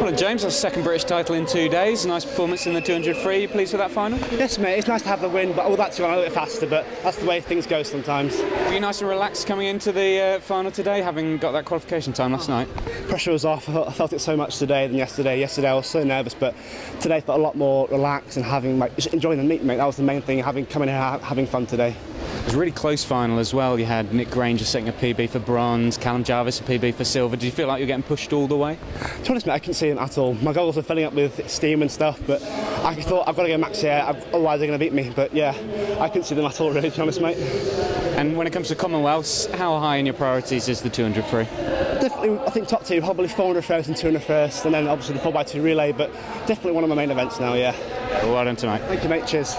Well, James, that's second British title in two days. Nice performance in the 200 free. You pleased with that final? Yes, mate. It's nice to have the win, but like to run a little bit faster. But that's the way things go sometimes. Were you nice and relaxed coming into the uh, final today, having got that qualification time last night? Pressure was off. I felt, it so much today than yesterday. Yesterday I was so nervous, but today I felt a lot more relaxed and having like just enjoying the meet, mate. That was the main thing. Having coming here, having fun today. It was a really close final as well. You had Nick Grainger setting a PB for bronze, Callum Jarvis a PB for silver. Did you feel like you were getting pushed all the way? To be honest, mate, I couldn't see him at all. My goggles were filling up with steam and stuff, but I thought I've got to go max here, otherwise they're going to beat me. But yeah, I couldn't see them at all, really, to be honest, mate. And when it comes to Commonwealths, how high in your priorities is the 200 free? Definitely, I think top two, probably 400 first and 200 first, and then obviously the 4x2 relay, but definitely one of my main events now, yeah. Well done tonight. Thank you, mate. Cheers.